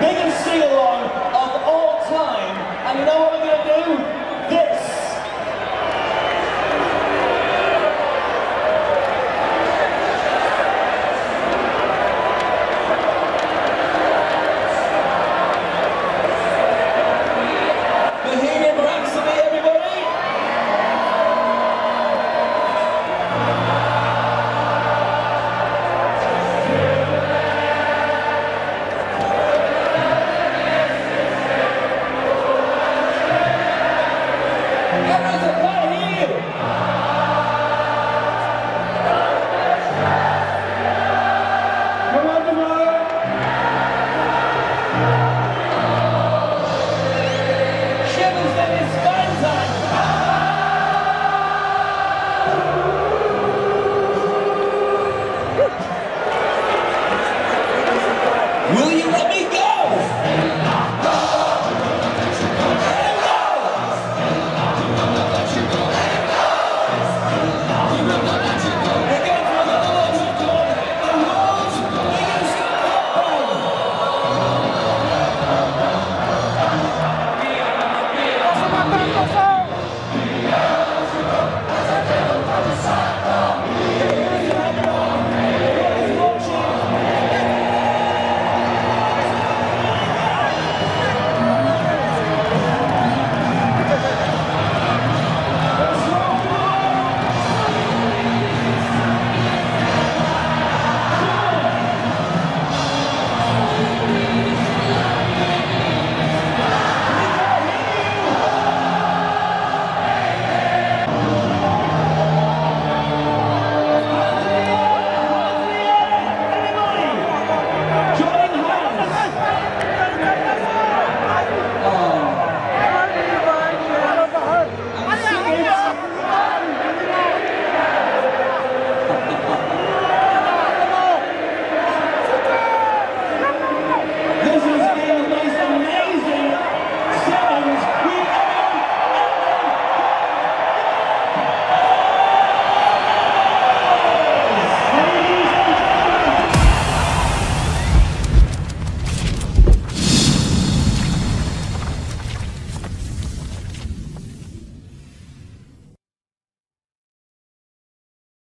biggest sing-along of all time. And you know what going to Will